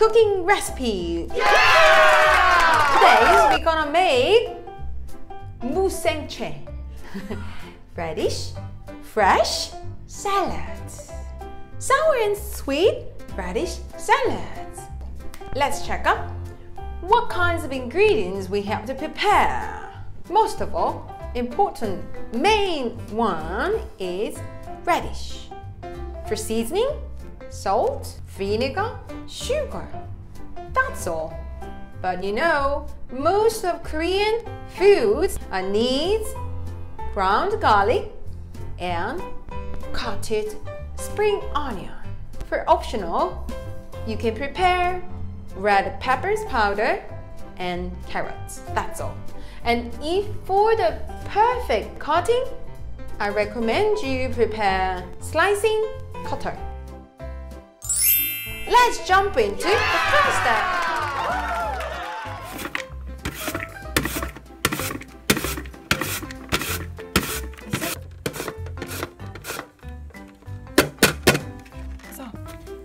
cooking recipe. Yeah! Today we're gonna make musengche. radish, fresh salad. Sour and sweet radish salad. Let's check up what kinds of ingredients we have to prepare. Most of all, important main one is radish. For seasoning, salt, vinegar, sugar. That's all. But you know, most of Korean foods are needs ground garlic and cotted spring onion. For optional, you can prepare red peppers powder and carrots. That's all. And if for the perfect cutting, I recommend you prepare slicing cutter. Let's jump into the first step.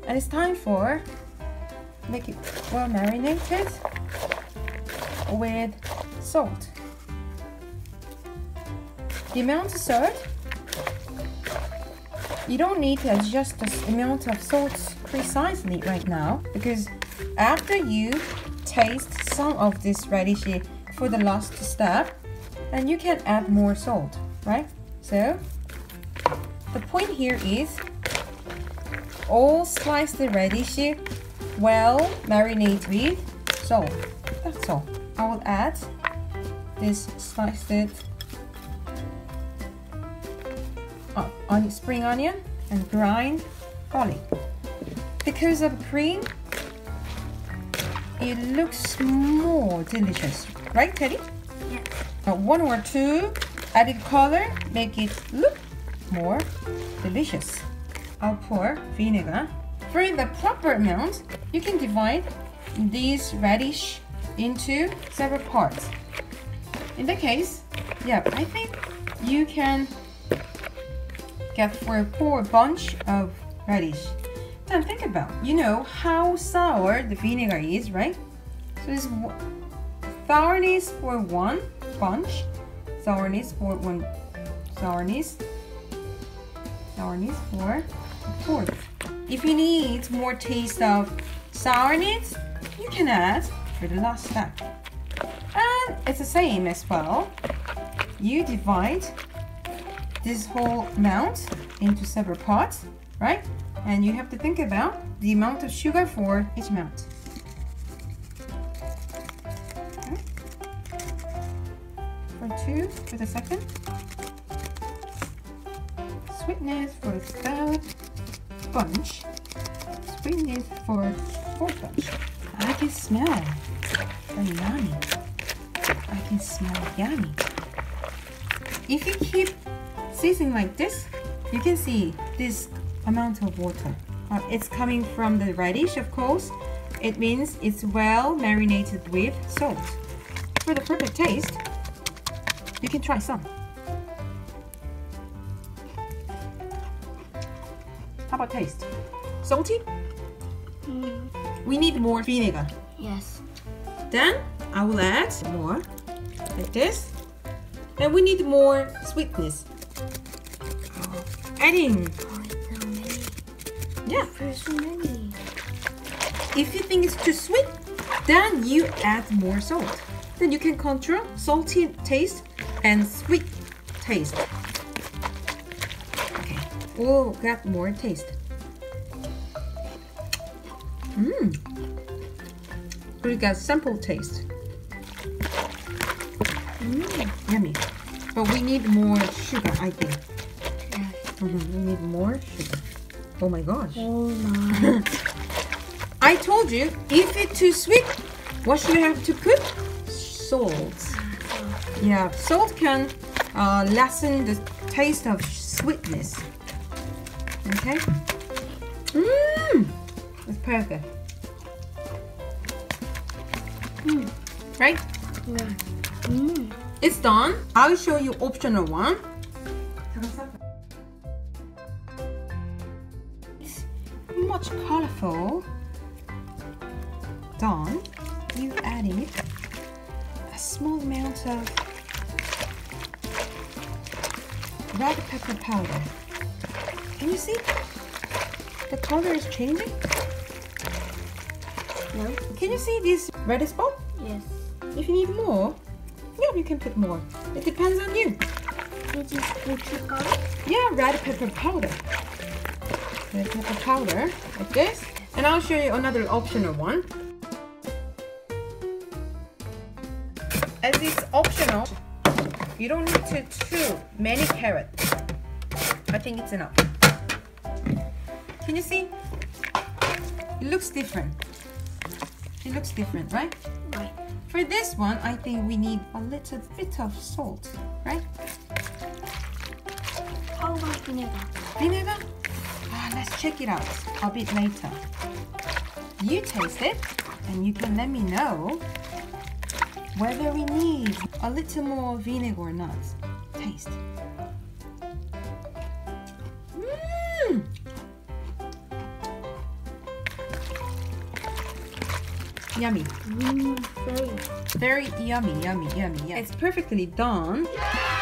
And it's time for make it well marinated with salt. The amount of salt, you don't need to adjust the amount of salt precisely right now because after you taste some of this radish for the last step, then you can add more salt, right? So the point here is all sliced radish well marinate with salt. That's all. I will add this sliced spring onion and grind garlic. Because of cream, it looks more delicious, right, Teddy? Yeah. Uh, one or two added color make it look more delicious. I'll pour vinegar. For the proper amount, you can divide these radish into several parts. In the case, yeah, I think you can get for four bunch of radish. Then think about, you know how sour the vinegar is, right? So it's sourness for one bunch, sourness for one sourness, sourness for fourth. If you need more taste of sourness, you can add for the last step. And it's the same as well. You divide this whole amount into several parts, right? And you have to think about the amount of sugar for each amount. For two for the second. Sweetness for the third bunch. Sweetness for fourth bunch. I can smell very yummy. I can smell yummy. If you keep seasoning like this, you can see this amount of water. Uh, it's coming from the radish, of course. It means it's well marinated with salt. For the perfect taste, you can try some. How about taste? Salty? Mm, We need more vinegar. yes. Then I will add more like this. And we need more sweetness. Adding, Oh, it's so many. Yeah. Many. If you think it's too sweet, then you add more salt. Then you can control salty taste and sweet taste. Okay, we'll get more taste. Mmm. We got simple taste. Mm. Yummy. But we need more sugar, I think. Yes. Mhm, We need more sugar. Oh my gosh. Oh my. I told you, if it's too sweet, what should you have to put? Salt. Yeah, salt can uh, lessen the taste of sweetness. Okay? Mmm! It's perfect. Mm. Right? Yeah. Mm. It's done. I'll show you optional one. much colorful done, you added a small amount of red pepper powder. Can you see? The color is changing. No. Can you see this red spot? Yes. If you need more, yeah, you can put more. It depends on you. Which is which color? Yeah, red pepper powder. Red pepper powder, like this. And I'll show you another optional one. As it's optional, you don't need to chew many carrots. I think it's enough. Can you see? It looks different. It looks different, right? Right. For this one, I think we need a little bit of salt, right? How about vinegar? Vinegar? Let's check it out a bit later. You taste it and you can let me know whether we need a little more vinegar or not. Taste. Mmm! Yummy. Mmm, very. Very yummy, yummy, yummy, yummy. It's perfectly done.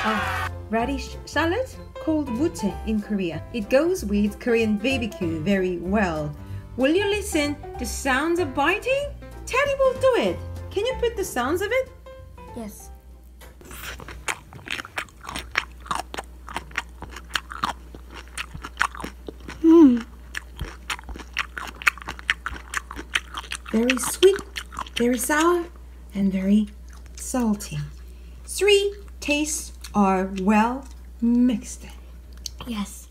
A radish salad called wute in Korea. It goes with Korean BBQ very well. Will you listen the sounds of biting? Teddy will do it. Can you put the sounds of it? Yes. Mmm. Very sweet, very sour, and very salty. Three tastes are well mixed. in. Yes.